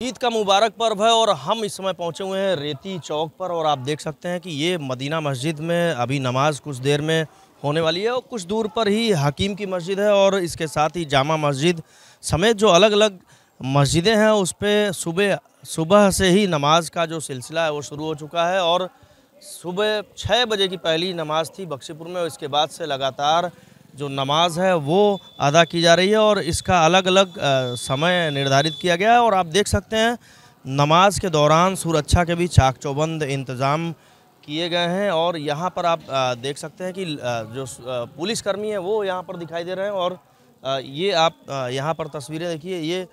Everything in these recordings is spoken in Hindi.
ईद का मुबारक पर्व है और हम इस समय पहुँचे हुए हैं रेती चौक पर और आप देख सकते हैं कि ये मदीना मस्जिद में अभी नमाज़ कुछ देर में होने वाली है और कुछ दूर पर ही हकीम की मस्जिद है और इसके साथ ही जामा मस्जिद समेत जो अलग अलग मस्जिदें हैं उस पर सुबह सुबह से ही नमाज़ का जो सिलसिला है वो शुरू हो चुका है और सुबह छः बजे की पहली नमाज़ थी बख्शीपुर में और इसके बाद से लगातार जो नमाज़ है वो अदा की जा रही है और इसका अलग अलग समय निर्धारित किया गया है। और आप देख सकते हैं, नमाज़ के दौरान सुरक्षा के भी चाक चौबंद इंतज़ाम किए गए हैं। और यहाँ पर आप देख सकते हैं कि जो पुलिसकर्मी है वो यहाँ पर दिखाई दे रहे हैं। और ये आप यहाँ पर तस्वीरें देखिए, ये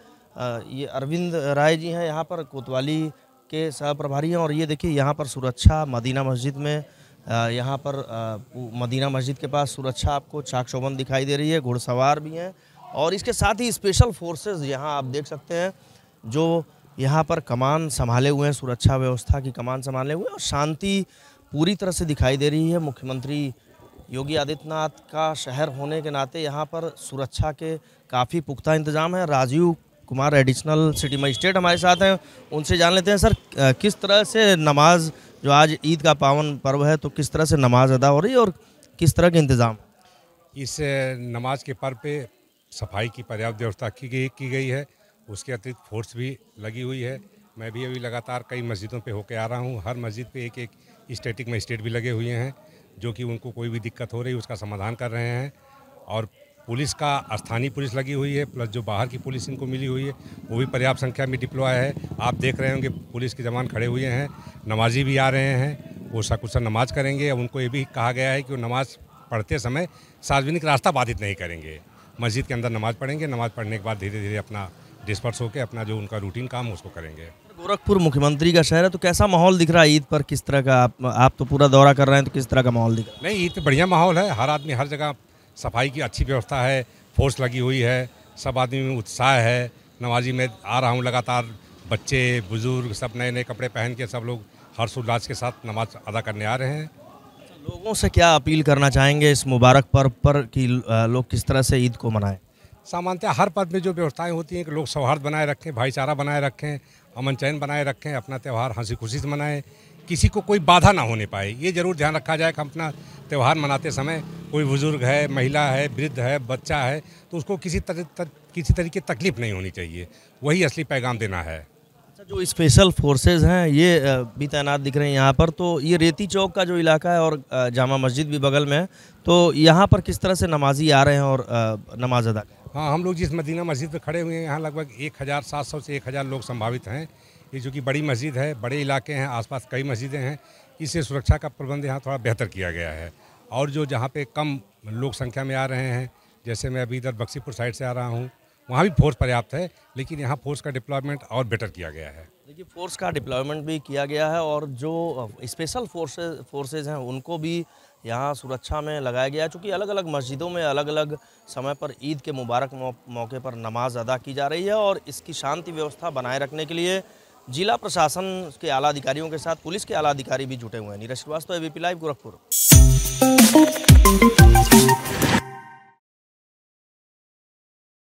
ये अरविंद राय जी हैं। यहाँ पर कोतवाली के सह प्रभारी हैं और ये देखिए, यहाँ पर सुरक्षा मदीना मस्जिद में यहाँ पर मदीना मस्जिद के पास सुरक्षा आपको चाक चौबंद दिखाई दे रही है, घुड़सवार भी हैं और इसके साथ ही स्पेशल फोर्सेस यहाँ आप देख सकते हैं, जो यहाँ पर कमान संभाले हुए हैं, सुरक्षा व्यवस्था की कमान संभाले हुए हैं और शांति पूरी तरह से दिखाई दे रही है। मुख्यमंत्री योगी आदित्यनाथ का शहर होने के नाते यहाँ पर सुरक्षा के काफ़ी पुख्ता इंतज़ाम है। Rajiv Kumar additional city magistrate हमारे साथ हैं, उनसे जान लेते हैं, सर किस तरह से नमाज़ जो आज ईद का पावन पर्व है तो किस तरह से नमाज़ अदा हो रही है और किस तरह के इंतज़ाम? इस नमाज़ के पर्व पे सफ़ाई की पर्याप्त व्यवस्था की गई की गई है। उसके अतिरिक्त फोर्स भी लगी हुई है। मैं भी अभी लगातार कई मस्जिदों पे होके आ रहा हूँ। हर मस्जिद पे एक एक स्टेटिक मजिस्ट्रेट भी लगे हुए हैं, जो कि उनको कोई भी दिक्कत हो रही है उसका समाधान कर रहे हैं। और पुलिस का स्थानीय पुलिस लगी हुई है प्लस जो बाहर की पुलिस इनको मिली हुई है वो भी पर्याप्त संख्या में डिप्लॉय है। आप देख रहे होंगे पुलिस के जवान खड़े हुए हैं नमाजी भी आ रहे हैं वो सकुशल नमाज़ करेंगे। अब उनको ये भी कहा गया है कि वो नमाज़ पढ़ते समय सार्वजनिक रास्ता बाधित नहीं करेंगे। मस्जिद के अंदर नमाज़ पढ़ेंगे नमाज़ पढ़ने के बाद धीरे धीरे अपना डिस्पर्स होकर अपना जो उनका रूटीन काम उसको करेंगे। गोरखपुर मुख्यमंत्री का शहर है तो कैसा माहौल दिख रहा है ईद पर? किस तरह का आप आप तो पूरा दौरा कर रहे हैं तो किस तरह का माहौल दिख रहा है? नहीं ईद बढ़िया माहौल है। हर आदमी हर जगह सफ़ाई की अच्छी व्यवस्था है फोर्स लगी हुई है सब आदमी में उत्साह है। नमाजी में आ रहा हूँ लगातार बच्चे बुज़ुर्ग सब नए नए कपड़े पहन के सब लोग हर्षोल्लास के साथ नमाज़ अदा करने आ रहे हैं। लोगों से क्या अपील करना चाहेंगे इस मुबारक पर्व पर कि लोग किस तरह से ईद को मनाएँ? सामान्यतः हर पर्व में जो व्यवस्थाएँ होती हैं कि लोग सौहार्द बनाए रखें भाईचारा बनाए रखें अमन चैन बनाए रखें अपना त्यौहार हँसी खुशी से मनाएँ किसी को कोई बाधा ना होने पाए। ये ज़रूर ध्यान रखा जाए कि अपना त्यौहार मनाते समय कोई बुज़ुर्ग है महिला है वृद्ध है बच्चा है तो उसको किसी तरह तर, किसी तरीके तकलीफ़ नहीं होनी चाहिए। वही असली पैगाम देना है। जो स्पेशल फोर्सेज हैं, ये भी तैनात दिख रहे हैं यहाँ पर तो ये रेती चौक का जो इलाका है और जामा मस्जिद भी बगल में है तो यहाँ पर किस तरह से नमाजी आ रहे हैं और नमाज़ अदा हाँ हम लोग जिस मदीना मस्जिद पर खड़े हुए हैं, यहाँ लगभग एक हज़ार सात सौ से एक हज़ार लोग संभावित हैं। ये जो कि बड़ी मस्जिद है, बड़े इलाके हैं, आसपास कई मस्जिदें हैं, इससे सुरक्षा का प्रबंध यहाँ थोड़ा बेहतर किया गया है। और जो जहाँ पे कम लोग संख्या में आ रहे हैं, जैसे मैं अभी इधर बक्सीपुर साइड से आ रहा हूँ वहाँ भी फोर्स पर्याप्त है, लेकिन यहाँ फोर्स का डिप्लॉयमेंट और बेटर किया गया है। देखिए फोर्स का डिप्लॉयमेंट भी किया गया है और जो स्पेशल फोर्सेज फोर्सेज हैं, उनको भी यहाँ सुरक्षा में लगाया गया है। चूँकि अलग अलग मस्जिदों में अलग अलग समय पर ईद के मुबारक मौके पर नमाज़ अदा की जा रही है और इसकी शांति व्यवस्था बनाए रखने के लिए जिला प्रशासन के आला अधिकारियों के साथ पुलिस के आला अधिकारी भी जुटे हुए हैं। Neeraj Srivastava ABP live Gorakhpur.